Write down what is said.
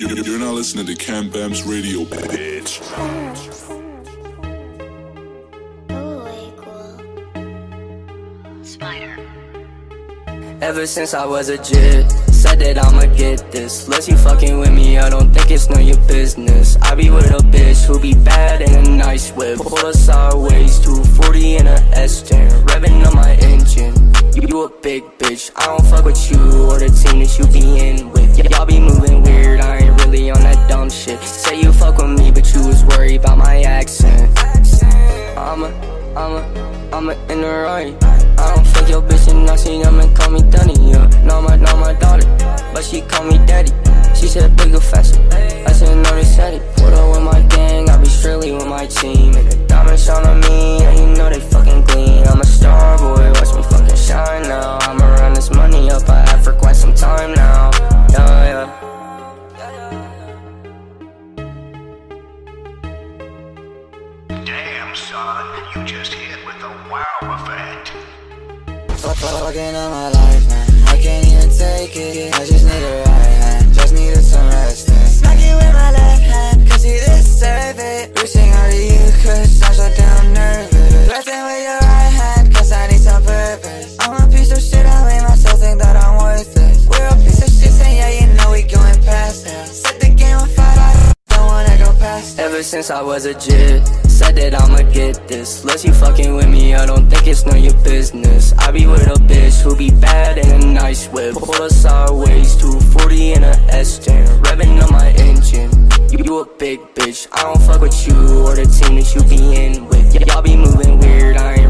You're you're not listening to Cam Bams Radio, bitch. Ever since I was a jit, said that I'ma get this. Unless you fucking with me, I don't think it's none of your business. I be with a bitch who be bad in a nice whip. Pull her sideways, 240 in a S10, revving on my engine. You, you a big bitch, I don't fuck with you or the team that you be in with. Y- y'all be moving I'm a, I'm a, I'm a in the right. I don't fuck your bitch and I see them and call me Dunny. Yeah, know my, know my daughter, but she call me daddy. She said bigger, faster. I said no, they said it. Put her with my gang, I be strictly with my team. And the diamonds on me, Damn, son, you just hit with the wow effect. Fuck, fuck, fucking on my life, man. I can't even take it. I just need a right hand. Just needed some rest. Smack it with my left hand, cause you deserve it. Ever since I was a jit, said that I'ma get this. Unless you fucking with me, I don't think it's none of your business. I be with a bitch who be bad in a nice whip. Pull her sideways, 240 in a S10, revving on my engine. You, you a big bitch, I don't fuck with you or the team that you be in with. Y'all be moving weird, I ain't